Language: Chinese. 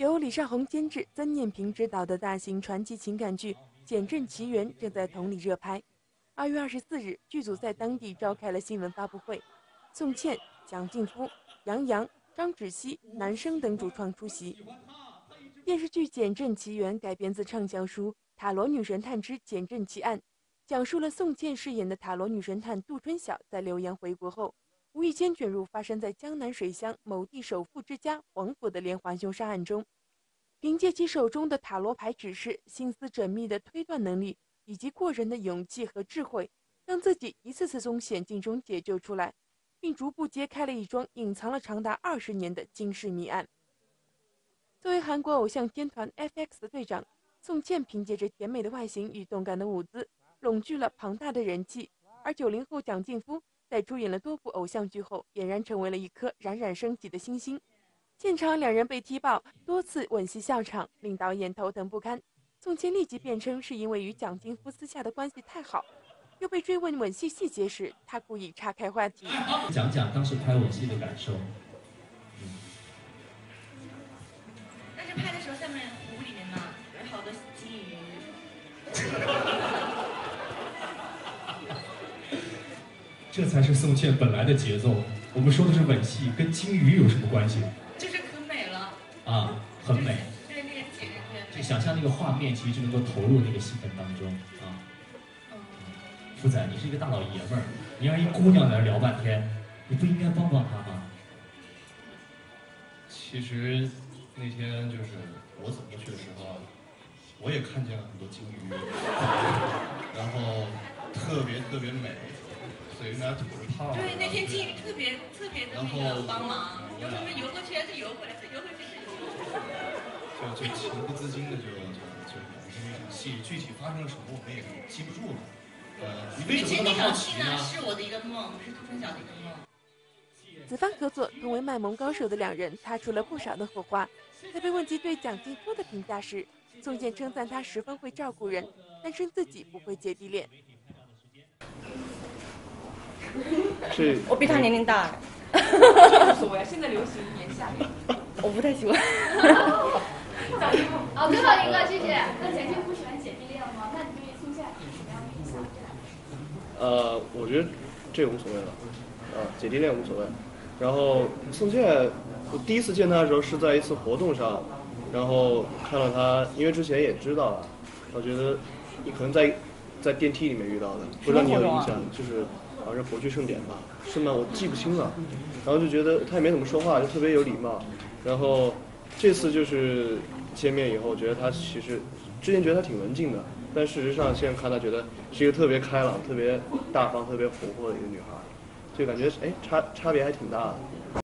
由李少红监制、曾念平执导的大型传奇情感剧《简震奇缘》正在同里热拍。二月二十四日，剧组在当地召开了新闻发布会，宋茜、蒋劲夫、杨洋、张芷溪、男生等主创出席。电视剧《简震奇缘》改编自畅销书《塔罗女神探之简震奇案》，讲述了宋茜饰演的塔罗女神探杜春晓在留洋回国后，无意间卷入发生在江南水乡某地首富之家黄府的连环凶杀案中。凭借其手中的塔罗牌指示、心思缜密的推断能力以及过人的勇气和智慧，让自己一次次从险境中解救出来，并逐步揭开了一桩隐藏了长达二十年的惊世谜案。作为韩国偶像天团 F.X 的队长，宋茜凭借着甜美的外形与动感的舞姿，拢聚了庞大的人气。而九零后蒋劲夫在出演了多部偶像剧后，俨然成为了一颗冉冉升起的新星。现场两人被踢爆多次吻戏笑场，令导演头疼不堪。宋茜立即辩称是因为与蒋劲夫私下的关系太好。又被追问吻戏细节时，他故意岔开话题，讲讲当时拍吻戏的感受。但是拍的时候，下面湖里面呢有好多金鱼。这才是宋茜本来的节奏。我们说的是吻戏，跟金鱼有什么关系？就是可美了。啊，很美。对，那个景，就想象那个画面，其实就能够投入那个戏份当中啊。嗯。福仔，你是一个大老爷们儿，你让一姑娘在那聊半天，你不应该帮帮她吗？其实那天就是我走过去的时候，我也看见了很多金鱼，然后特别特别美。对，那土是胖。对，那天金鱼特别特别的那个帮忙，有什么游过去还是游回来，游回去是游回去。就就情不自禁的就就就演是那场戏，具体发生了什么我们也记不住了。呃，你为什么那么好奇呢？是我的一个梦，是杜春晓的一个梦。此番合作，同为卖萌高手的两人擦出了不少的火花。在被问及对蒋劲夫的评价时，宋茜称赞他十分会照顾人，但称自己不会姐弟恋。是我比他年龄大。无所谓，现在流行年下恋。我不太喜欢。哦，最后一个，谢谢。那简静不喜欢姐弟恋吗？那你对宋茜有什么样的印象？呃，我觉得这无所谓了，啊，姐弟恋无所谓。然后宋茜，我第一次见她的时候是在一次活动上，然后看到她，因为之前也知道了，我觉得你可能在在电梯里面遇到的，不知道你有印象，就是。好像是国剧盛典吧，是吗？我记不清了。然后就觉得她也没怎么说话，就特别有礼貌。然后这次就是见面以后，我觉得她其实之前觉得她挺文静的，但事实上现在看她觉得是一个特别开朗、特别大方、特别活泼的一个女孩，就感觉哎差差别还挺大的。